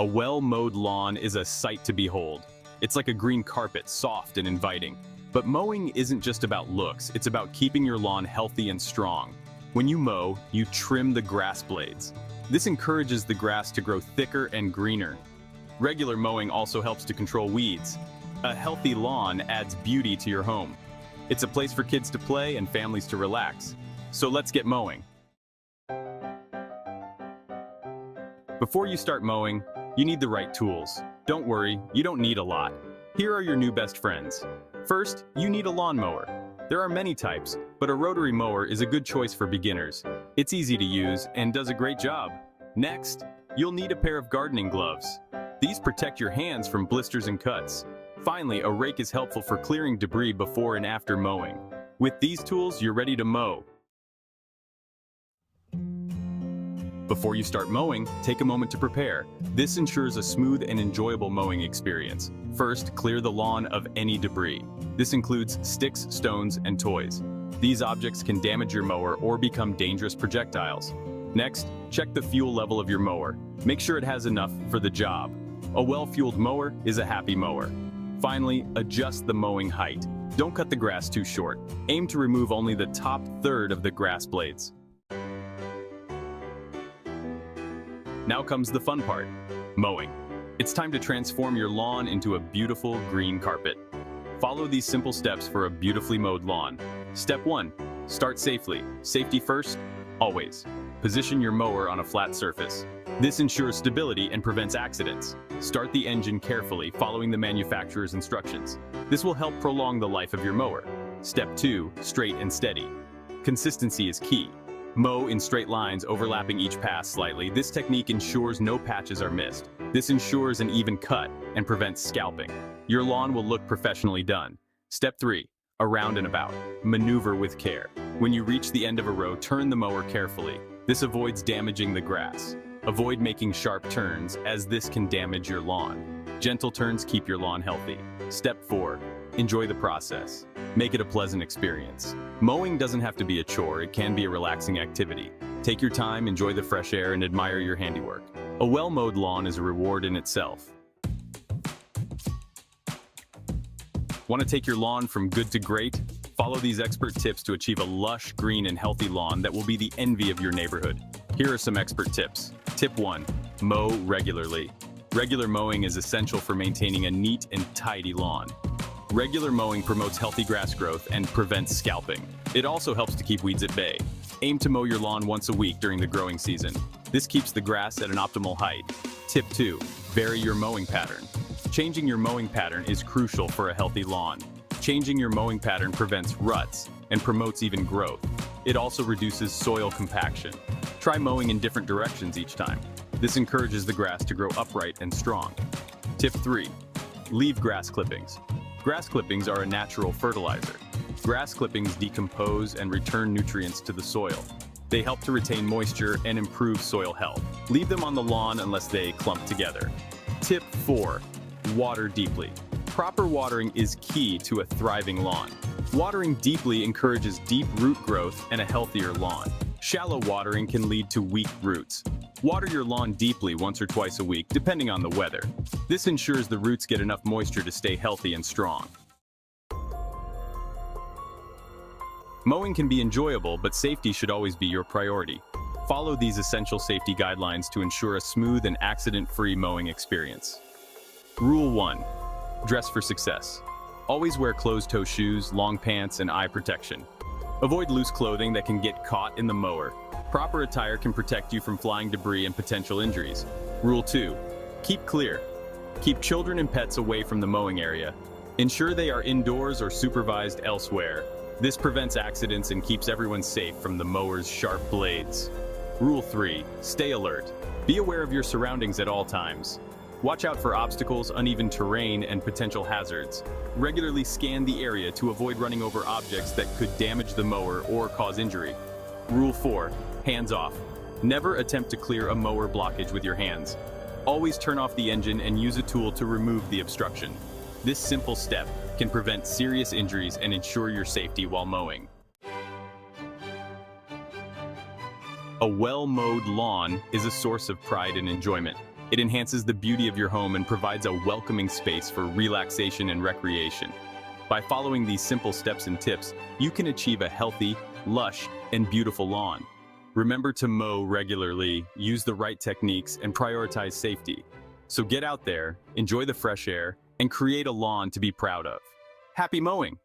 A well-mowed lawn is a sight to behold. It's like a green carpet, soft and inviting. But mowing isn't just about looks, it's about keeping your lawn healthy and strong. When you mow, you trim the grass blades. This encourages the grass to grow thicker and greener. Regular mowing also helps to control weeds. A healthy lawn adds beauty to your home. It's a place for kids to play and families to relax. So let's get mowing. Before you start mowing, you need the right tools. Don't worry, you don't need a lot. Here are your new best friends. First, you need a lawnmower. There are many types, but a rotary mower is a good choice for beginners. It's easy to use and does a great job. Next, you'll need a pair of gardening gloves. These protect your hands from blisters and cuts. Finally, a rake is helpful for clearing debris before and after mowing. With these tools, you're ready to mow. Before you start mowing, take a moment to prepare. This ensures a smooth and enjoyable mowing experience. First, clear the lawn of any debris. This includes sticks, stones, and toys. These objects can damage your mower or become dangerous projectiles. Next, check the fuel level of your mower. Make sure it has enough for the job. A well-fueled mower is a happy mower. Finally, adjust the mowing height. Don't cut the grass too short. Aim to remove only the top third of the grass blades. Now comes the fun part, mowing. It's time to transform your lawn into a beautiful green carpet. Follow these simple steps for a beautifully mowed lawn. Step 1. Start safely. Safety first, always. Position your mower on a flat surface. This ensures stability and prevents accidents. Start the engine carefully, following the manufacturer's instructions. This will help prolong the life of your mower. Step 2. Straight and steady. Consistency is key. Mow in straight lines overlapping each pass slightly. This technique ensures no patches are missed. This ensures an even cut and prevents scalping. Your lawn will look professionally done. Step 3. Around and about. Maneuver with care. When you reach the end of a row, turn the mower carefully. This avoids damaging the grass. Avoid making sharp turns, as this can damage your lawn. Gentle turns keep your lawn healthy. Step 4. Enjoy the process. Make it a pleasant experience. Mowing doesn't have to be a chore, it can be a relaxing activity. Take your time, enjoy the fresh air, and admire your handiwork. A well-mowed lawn is a reward in itself. Want to take your lawn from good to great? Follow these expert tips to achieve a lush, green, and healthy lawn that will be the envy of your neighborhood. Here are some expert tips. Tip 1. Mow regularly. Regular mowing is essential for maintaining a neat and tidy lawn. Regular mowing promotes healthy grass growth and prevents scalping. It also helps to keep weeds at bay. Aim to mow your lawn once a week during the growing season. This keeps the grass at an optimal height. Tip 2. Vary your mowing pattern. Changing your mowing pattern is crucial for a healthy lawn. Changing your mowing pattern prevents ruts and promotes even growth. It also reduces soil compaction. Try mowing in different directions each time. This encourages the grass to grow upright and strong. Tip 3. Leave grass clippings. Grass clippings are a natural fertilizer. Grass clippings decompose and return nutrients to the soil. They help to retain moisture and improve soil health. Leave them on the lawn unless they clump together. Tip 4. Water deeply. Proper watering is key to a thriving lawn. Watering deeply encourages deep root growth and a healthier lawn. Shallow watering can lead to weak roots. Water your lawn deeply once or twice a week, depending on the weather. This ensures the roots get enough moisture to stay healthy and strong. Mowing can be enjoyable, but safety should always be your priority. Follow these essential safety guidelines to ensure a smooth and accident-free mowing experience. Rule 1. Dress for success. Always wear closed-toe shoes, long pants, and eye protection. Avoid loose clothing that can get caught in the mower. Proper attire can protect you from flying debris and potential injuries. Rule 2. Keep clear. Keep children and pets away from the mowing area. Ensure they are indoors or supervised elsewhere. This prevents accidents and keeps everyone safe from the mower's sharp blades. Rule 3. Stay alert. Be aware of your surroundings at all times. Watch out for obstacles, uneven terrain, and potential hazards. Regularly scan the area to avoid running over objects that could damage the mower or cause injury. Rule 4. Hands off. Never attempt to clear a mower blockage with your hands. Always turn off the engine and use a tool to remove the obstruction. This simple step can prevent serious injuries and ensure your safety while mowing. A well-mowed lawn is a source of pride and enjoyment. It enhances the beauty of your home and provides a welcoming space for relaxation and recreation. By following these simple steps and tips, you can achieve a healthy, lush, and beautiful lawn. Remember to mow regularly, use the right techniques, and prioritize safety. So get out there, enjoy the fresh air, and create a lawn to be proud of. Happy mowing!